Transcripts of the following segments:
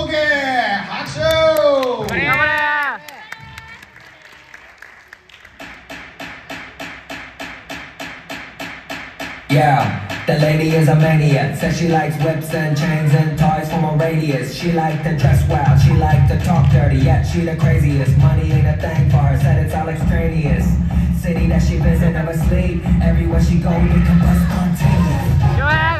보게 박수. Yeah, the lady is a maniac. Says she likes whips and chains and toys from a radius. She like to dress well, she like to talk dirty, yet she the craziest. Money ain't a thing for her, said it's all extraneous. City that she visit, never sleep. Everywhere she go, become spontaneous.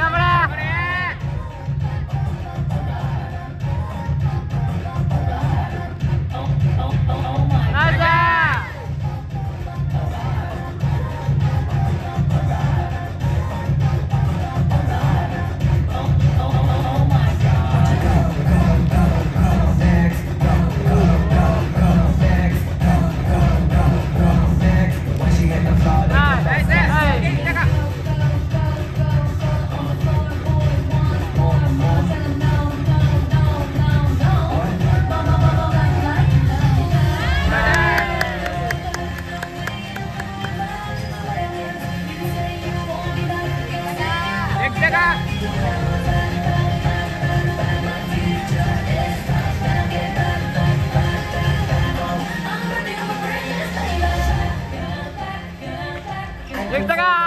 Jeng tengah!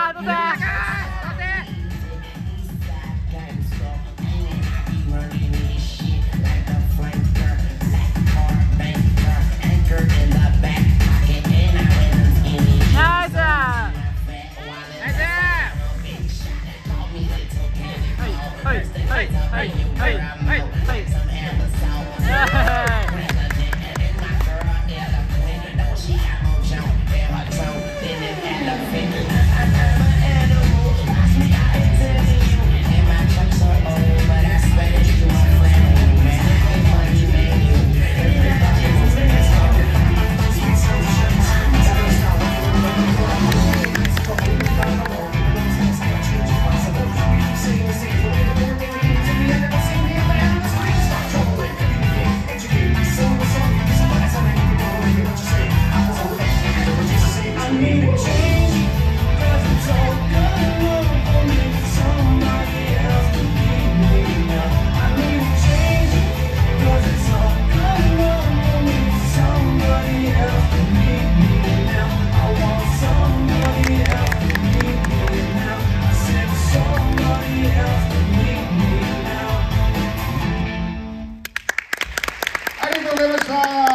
はいはいはいはいございました。